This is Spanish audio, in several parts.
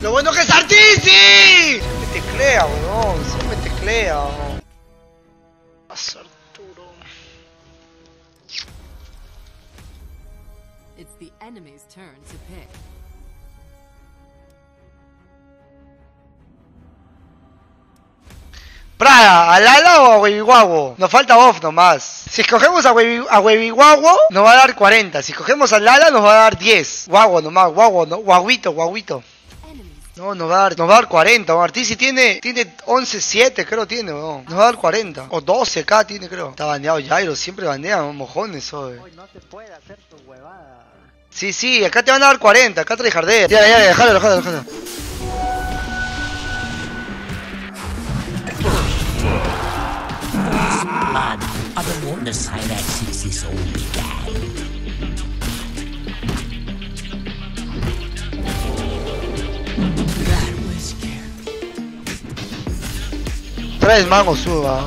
Lo bueno que es Artisi. Me teclea, weón. Sí me teclea. Arturo. It's the enemy's turn to pick. Praga, ¿al ala o a Webiwago? Nos falta off nomás. Si escogemos a, a Webiwago, nos va a dar 40. Si escogemos al ala, nos va a dar 10. Guago nomás, guago, no, guaguito, guaguito. No, nos va a dar, nos va a dar 40. Martisi tiene, tiene 11, 7, creo tiene, weón. Nos va a dar 40. O 12 acá tiene, creo. Está baneado Jairo, siempre banean, mojones, hoy. Hoy no se puede hacer tu huevada. Sí, sí, acá te van a dar 40, acá trae jardea. Ya, ya, déjalo, déjalo, déjalo. blood of the side since this all began. Mango, suba.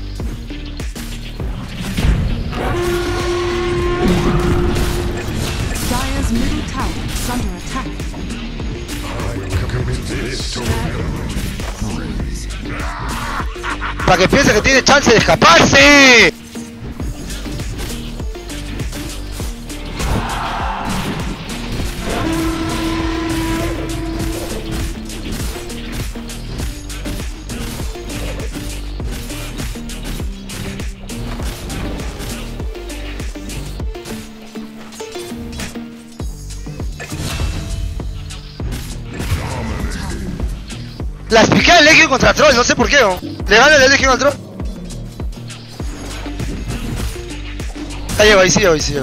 Para que piense que tiene chance de escaparse. La expliqué el Legion contra Troll, no sé por qué. ¿no? Le gana el Legion al Troll. Ahí llego, ahí sí ahí sí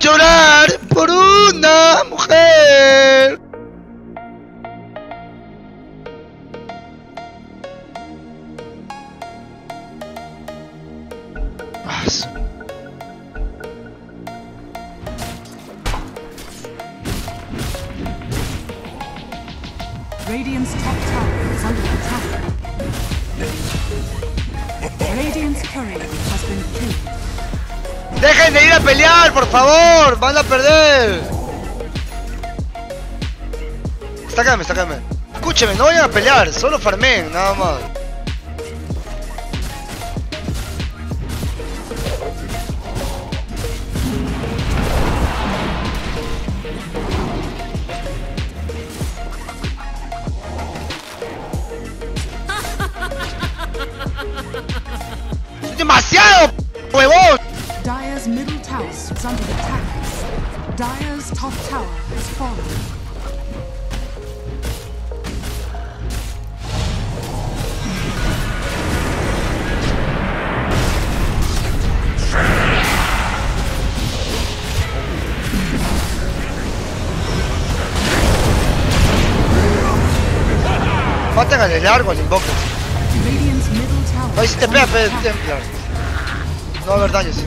Llorar por una mujer. Radiant's top tower is under attack. Radiant's courier. Dejen de ir a pelear, por favor. Van a perder. Estácame, estácame. Escúcheme, no vayan a pelear, solo farmen, nada más. Huevón! Dire's middle tower is under attack. Dire's top tower has fallen. Maten al largo al invoker. Radiant's middle tower Ahí is si te under pega, pe- attack. Templar. No va a haber daño, sí.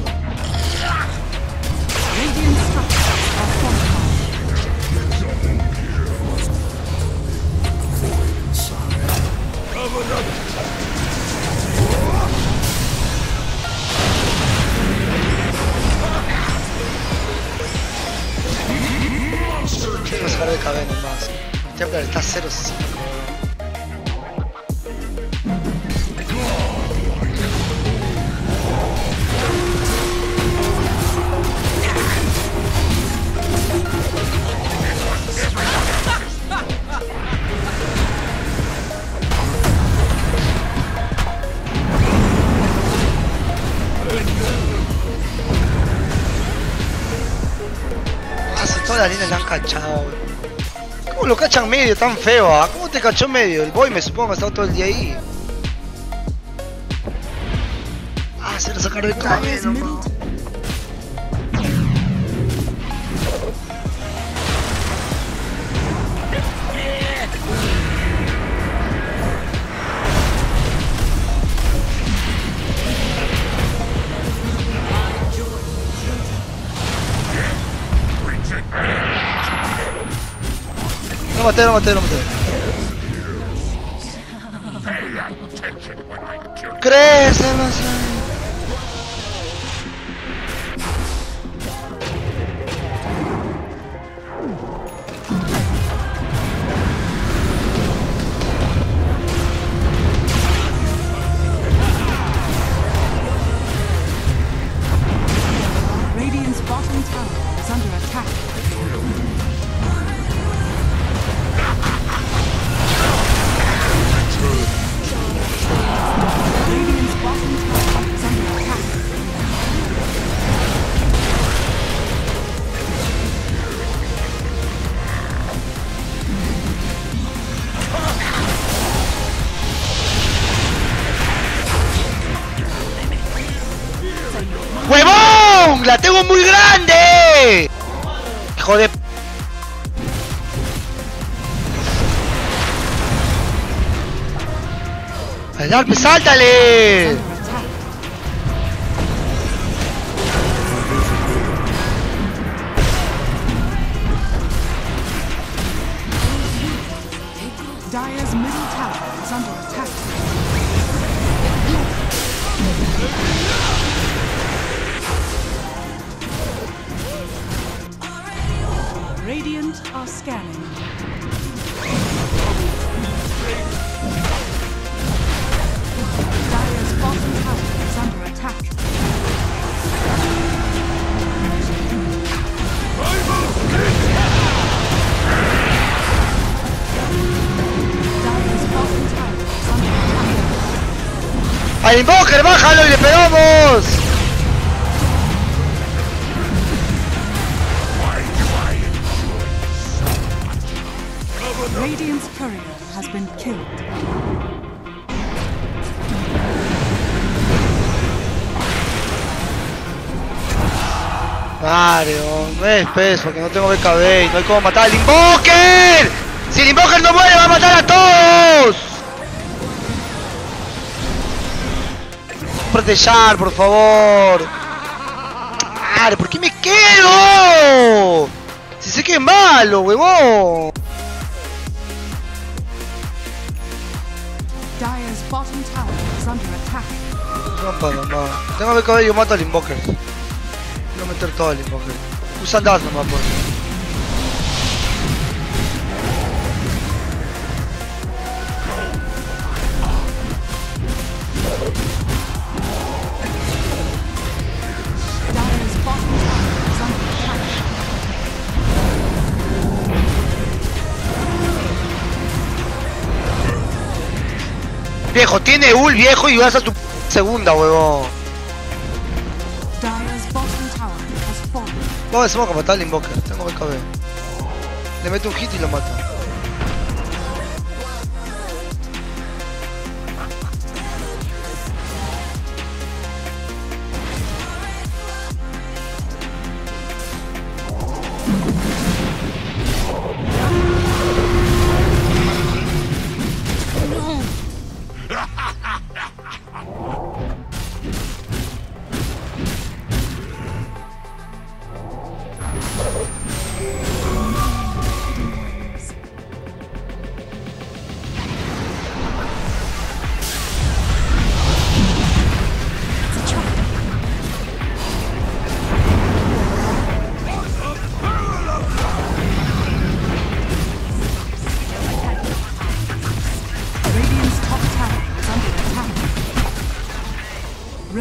Cachado. ¿Cómo lo cachan medio tan feo? ah? ¿Cómo te cachó medio? El boy me supongo que ha estado todo el día ahí. Ah, se lo sacaron el Dyer's cabello. middle No maté, no maté, no maté. Crece, no sé. Radiant's muy grande! Hijo de... ¡Alarme, sáltale! Scanning. Dyer's bottom tower is under attack. Dyer's bottom tower is under attack. ¡Al Invoker, bájalo y le pegamos! Killed. Mario, no es peso, que no tengo BKB y no hay cómo matar al Invoker. Si el Invoker no muere, va a matar a todos. Proteger, por favor. Mario, ¿por qué me quedo? Si sé que es malo, huevón. Bottom tower is under attack. Rampa nomás. Tengo BKB y yo mato al Invoker. Quiero meter todo al Invoker. Usa Dash Viejo, tiene ul viejo y vas a tu segunda, huevón. No, decimos que matar al Invoker. Tengo BKB. Le meto un hit y lo mato.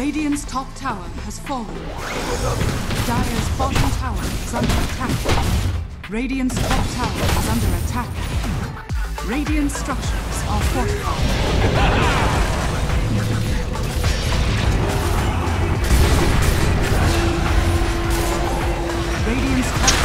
Radiant's top tower has fallen. Dire's bottom tower is under attack. Radiant's top tower is under attack. Radiant structures are fortified. Radiant's top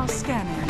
Radiant are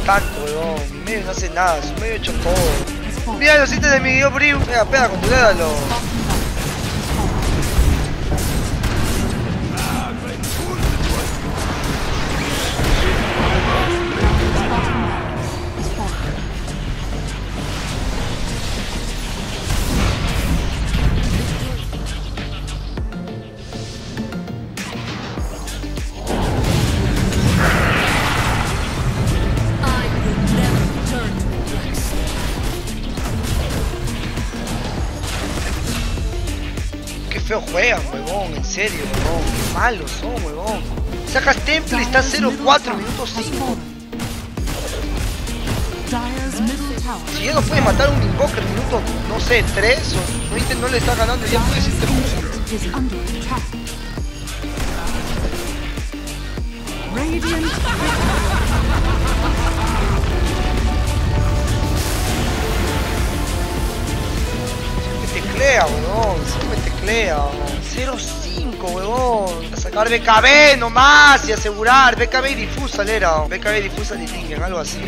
Tanto, weón. Medio no hace nada, su medio fallen. Mira los ítems de mi Guido Briu. Pega, pega con. Juegan, huevón, en serio, huevón. Qué malos son, huevón. Sacas Temple está Dyer's middle 0-4 tower minutos has 5. fallen. Dyer's middle tower Si ya no puede matar un Invoker minuto, no sé, 3 o no, le está ganando, ya puede ser 3. is under attack. Radiant teclea. 0-5, huevón. A sacar BKB nomás y asegurar. BKB difusa, Lera. BKB difusa y Lingen, algo así.